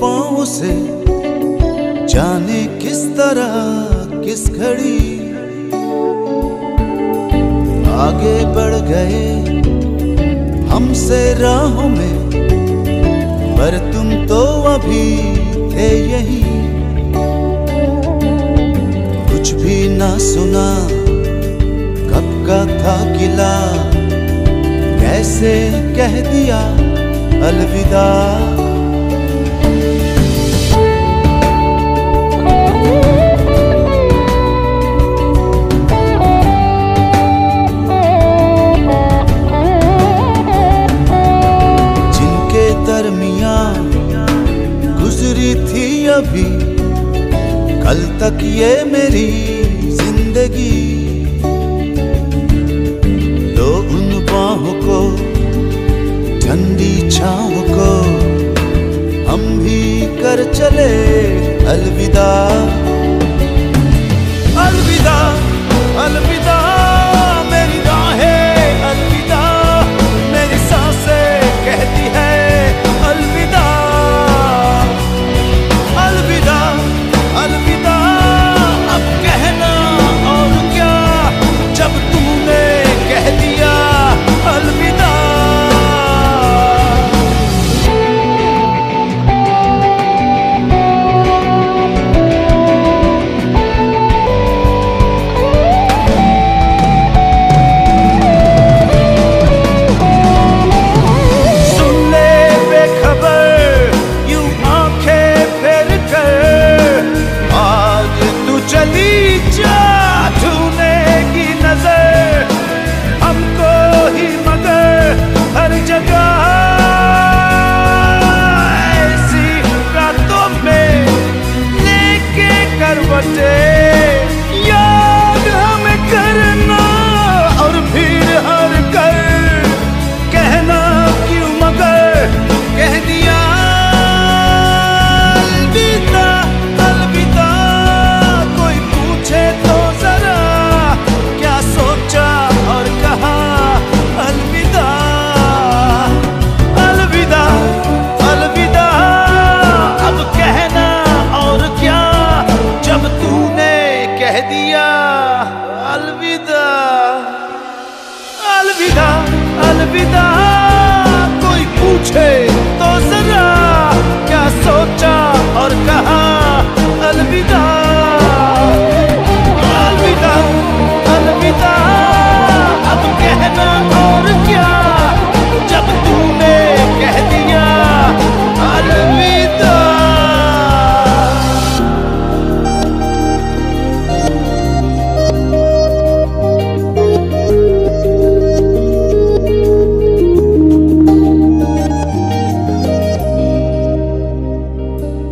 पाँव से जाने किस तरह किस घड़ी आगे बढ़ गए हमसे राहों में। पर तुम तो अभी थे यही। कुछ भी ना सुना, कब का था किला, कैसे कह दिया अलविदा। जिनके दरमिया गुजरी थी अभी कल तक ये मेरी ज़िंदगी। छाँव को हम भी कर चले अलविदा। day. अलविदा अलविदा अलविदा कोई पूछे तो